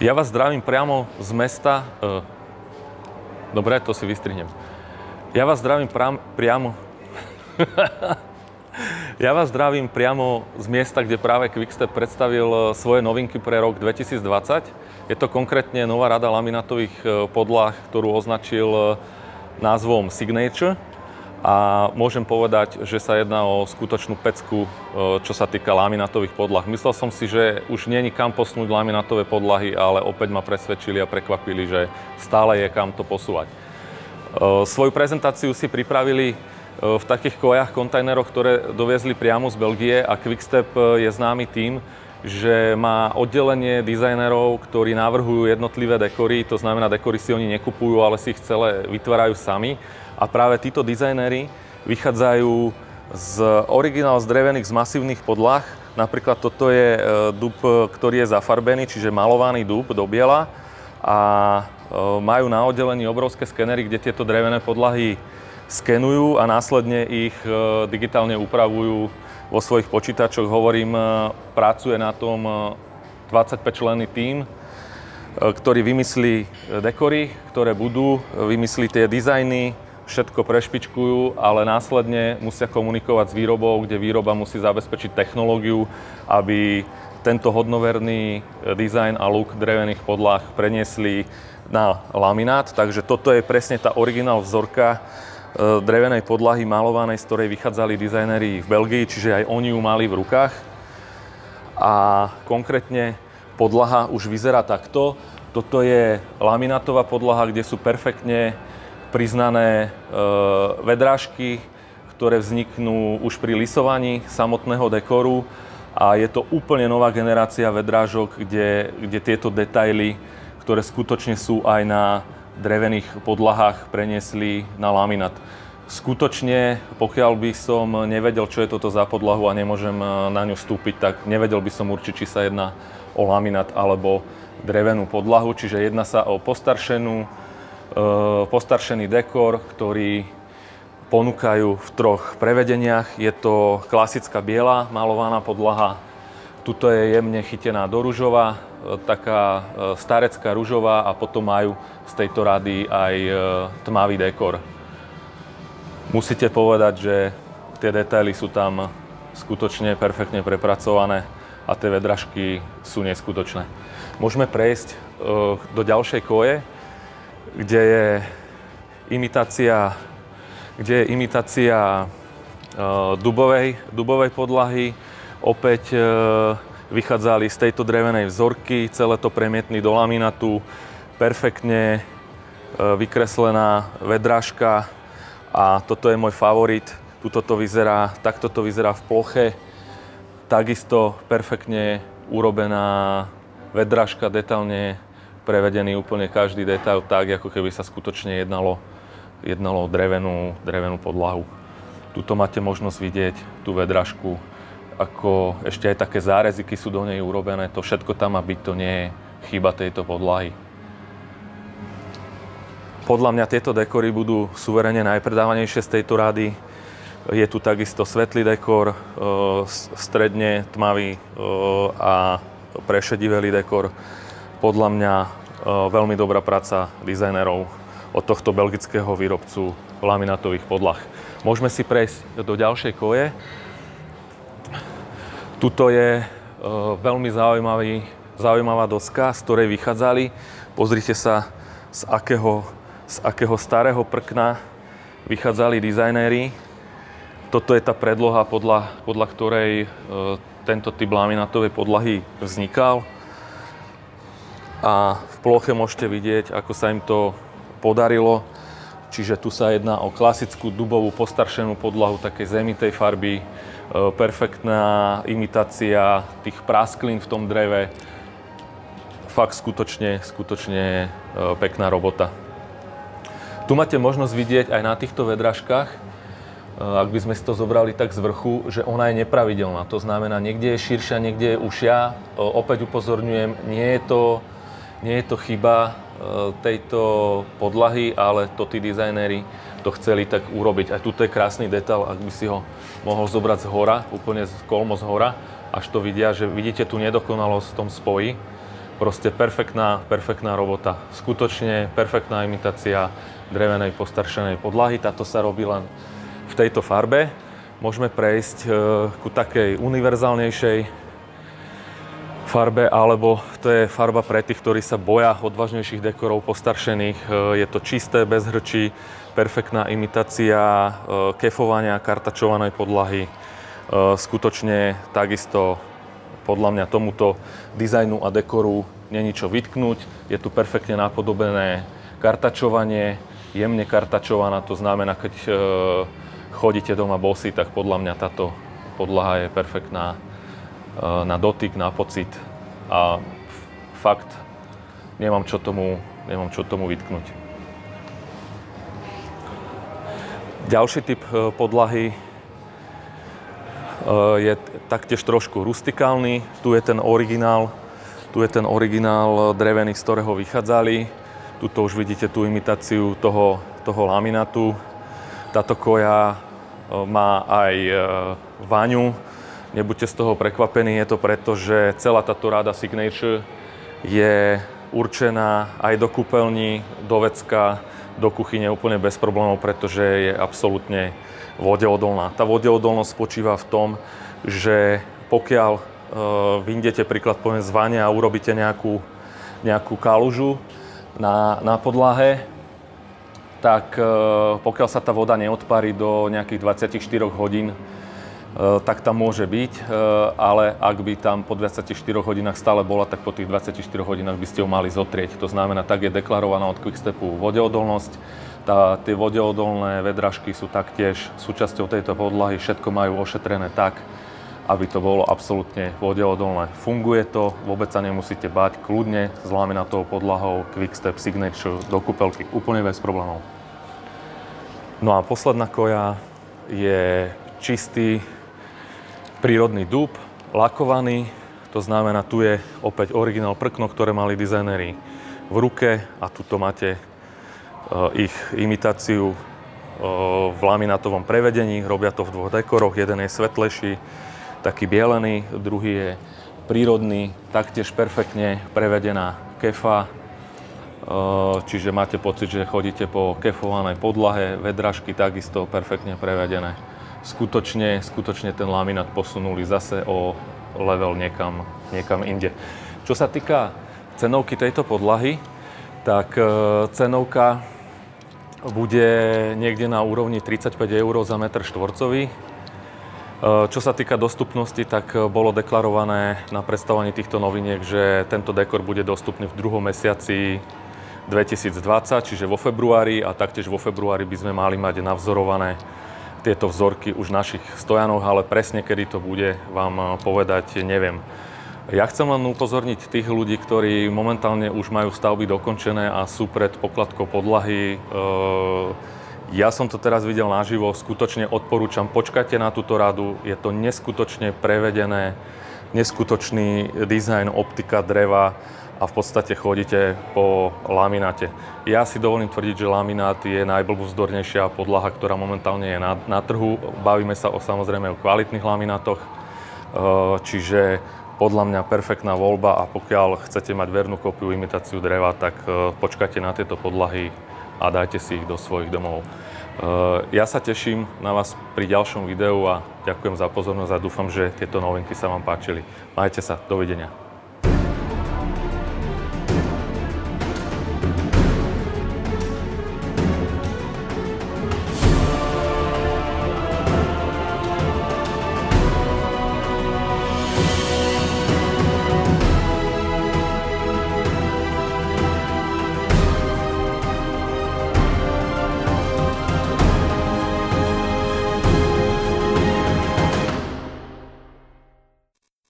Ja vás zdravím priamo z mesta. E, dobre, to si vystrihnem. Ja vás zdravím prám, priamo... ja vás zdravím priamo z miesta, kde práve Quickstep predstavil e, svoje novinky pre rok 2020. Je to konkrétne nová rada laminátových e, podlah, ktorú označil názvom Signature a môžem povedať, že sa jedná o skutočnú pecku, e, čo sa týka laminatových podlah. Myslel som si, že už není kam posnúť laminatové podlahy, ale opäť ma presvedčili a prekvapili, že stále je kam to posúvať. E, svoju prezentáciu si pripravili e, v takých kojach, kontajneroch, ktoré doviezli priamo z Belgie a Quickstep je známy tým, že má oddelenie dizajnerov, ktorí navrhujú jednotlivé dekory, to znamená, dekory si oni nekupujú, ale si ich celé vytvárajú sami. A práve títo dizajnéri vychádzajú z originál z drevených, z masívnych podlah. Napríklad toto je e, dub, ktorý je zafarbený, čiže malovaný dub do biela a e, majú na oddelení obrovské skenery, kde tieto drevené podlahy skenujú a následne ich e, digitálne upravujú vo svojich počítačoch. Hovorím, pracuje na tom 25-členný tím, ktorý vymyslí dekory, ktoré budú, vymyslí tie dizajny, všetko prešpičkujú, ale následne musia komunikovať s výrobou, kde výroba musí zabezpečiť technológiu, aby tento hodnoverný e, dizajn a look drevených podlah preniesli na laminát. Takže toto je presne tá originál vzorka e, drevenej podlahy malovanej, z ktorej vychádzali dizajneri v Belgii, čiže aj oni ju mali v rukách. A konkrétne podlaha už vyzerá takto. Toto je laminátová podlaha, kde sú perfektne priznané e, vedrážky, ktoré vzniknú už pri lisovaní samotného dekoru a je to úplne nová generácia vedrážok, kde, kde tieto detaily, ktoré skutočne sú aj na drevených podlahách, preniesli na laminát. Skutočne, pokiaľ by som nevedel, čo je toto za podlahu a nemôžem e, na ňu vstúpiť, tak nevedel by som určiť, či sa jedná o laminát alebo drevenú podlahu. Čiže jedná sa o postaršenú, Eh, postaršený dekor, ktorý ponúkajú v troch prevedeniach. Je to klasická biela malovaná podlaha, tuto je jemne chytená do ružova, eh, taká eh, starecká ružová a potom majú z tejto rady aj tmavý dekor. Musíte povedať, že tie detaily sú tam skutočne perfektne prepracované a tie vedražky sú neskutočné. Môžeme prejsť do ďalšej koje, kde je imitácia, kde je imitácia dubovej, dubovej podlahy. Opäť vychádzali z tejto drevenej vzorky, celé to premietný do laminátu, perfektne uh, vykreslená vedrážka a toto je môj favorit. Tuto to vyzerá, takto to vyzerá v ploche. Takisto perfektne urobená vedrážka, detálne prevedený úplne každý detail tak, ako keby sa skutočne jednalo, jednalo o drevenú, drevenú podlahu. Tuto máte možnosť vidieť tú vedražku, ako ešte aj také záreziky sú do nej urobené. To všetko tam má byť, to nie je chyba tejto podlahy. Podľa mňa tieto dekory budú suverene najpredávanejšie z tejto rady. Je tu takisto svetlý dekor, e, stredne tmavý e, a prešedivelý dekor podľa mňa e, veľmi dobrá práca dizajnerov od tohto belgického výrobcu laminátových podlah. Môžeme si prejsť do ďalšej koje. Tuto je e, veľmi zaujímavý, zaujímavá doska, z ktorej vychádzali. Pozrite sa, z akého, z akého starého prkna vychádzali dizajnéri. Toto je tá predloha, podľa, podľa ktorej e, tento typ laminátovej podlahy vznikal a v ploche môžete vidieť, ako sa im to podarilo. Čiže tu sa jedná o klasickú dubovú postaršenú podlahu takej zemitej farby, perfektná imitácia tých prasklín v tom dreve. Fakt skutočne, skutočne e, pekná robota. Tu máte možnosť vidieť aj na týchto vedražkách, e, ak by sme si to zobrali tak z vrchu, že ona je nepravidelná. To znamená, niekde je širšia, niekde je ušia. Opäť upozorňujem, nie je to nie je to chyba tejto podlahy, ale to tí dizajnéri to chceli tak urobiť. Aj tuto je krásny detail, ak by si ho mohol zobrať z hora, úplne z kolmo z hora, až to vidia, že vidíte tú nedokonalosť v tom spoji. Proste perfektná, perfektná robota. Skutočne perfektná imitácia drevenej postaršenej podlahy. Táto sa robí len v tejto farbe. Môžeme prejsť e, ku takej univerzálnejšej farbe, alebo to je farba pre tých, ktorí sa boja odvážnejších dekorov postaršených. E, je to čisté, bez hrčí, perfektná imitácia e, kefovania kartačovanej podlahy. Skutočne takisto podľa mňa tomuto dizajnu a dekoru není čo vytknúť. Je tu perfektne napodobené kartačovanie, jemne kartačovaná, to znamená, keď chodíte doma bosy, tak podľa mňa táto podlaha je perfektná na dotyk, na pocit a fakt nemám čo tomu, nemám čo tomu vytknúť. Ďalší typ eh, podlahy eh, je taktiež trošku rustikálny. Tu je ten originál, tu je ten originál drevený, z ktorého vychádzali. Tuto už vidíte tú imitáciu toho, toho laminátu, táto koja má aj váňu. Nebuďte z toho prekvapení, je to preto, že celá táto ráda Signature je určená aj do kúpeľní, do vecka, do kuchyne úplne bez problémov, pretože je absolútne vodeodolná. Tá vodeodolnosť spočíva v tom, že pokiaľ e, vyjdete príklad poviem z vania a urobíte nejakú, nejakú kalužu na, na podlahe, tak e, pokiaľ sa tá voda neodparí do nejakých 24 hodín, tak tam môže byť, e, ale ak by tam po 24 hodinách stále bola, tak po tých 24 hodinách by ste ju mali zotrieť. To znamená, tak je deklarovaná od Quickstepu vodeodolnosť. Tá, tie vodeodolné vedražky sú taktiež súčasťou tejto podlahy, všetko majú ošetrené tak, aby to bolo absolútne vodeodolné. Funguje to, vôbec sa nemusíte báť, kľudne s laminatovou podlahou Quickstep Signature do kúpelky, úplne bez problémov. No a posledná koja je čistý prírodný dub, lakovaný, to znamená, tu je opäť originál prkno, ktoré mali dizajneri v ruke a tuto máte uh, ich imitáciu uh, v laminatovom prevedení. Robia to v dvoch dekoroch, jeden je svetlejší, taký bielený, druhý je prírodný, taktiež perfektne prevedená kefa, čiže máte pocit, že chodíte po kefovanej podlahe, vedražky takisto perfektne prevedené. Skutočne, skutočne ten laminát posunuli zase o level niekam, niekam inde. Čo sa týka cenovky tejto podlahy, tak e, cenovka bude niekde na úrovni 35 eur za metr štvorcový. E, čo sa týka dostupnosti, tak bolo deklarované na predstavovaní týchto noviniek, že tento dekor bude dostupný v druhom mesiaci 2020, čiže vo februári a taktiež vo februári by sme mali mať navzorované tieto vzorky už našich stojanoch, ale presne kedy to bude, vám eh, povedať neviem. Ja chcem len upozorniť tých ľudí, ktorí momentálne už majú stavby dokončené a sú pred pokladkou podlahy. Eh, ja som to teraz videl naživo, skutočne odporúčam, počkajte na túto radu, je to neskutočne prevedené, neskutočný dizajn, optika dreva a v podstate chodíte po lamináte. Ja si dovolím tvrdiť, že laminát je najblbúzdornejšia podlaha, ktorá momentálne je na, na trhu. Bavíme sa o samozrejme o kvalitných laminátoch, e, čiže podľa mňa perfektná voľba a pokiaľ chcete mať vernú kopiu imitáciu dreva, tak e, počkajte na tieto podlahy a dajte si ich do svojich domov. E, ja sa teším na vás pri ďalšom videu a ďakujem za pozornosť a dúfam, že tieto novinky sa vám páčili. Majte sa, dovidenia.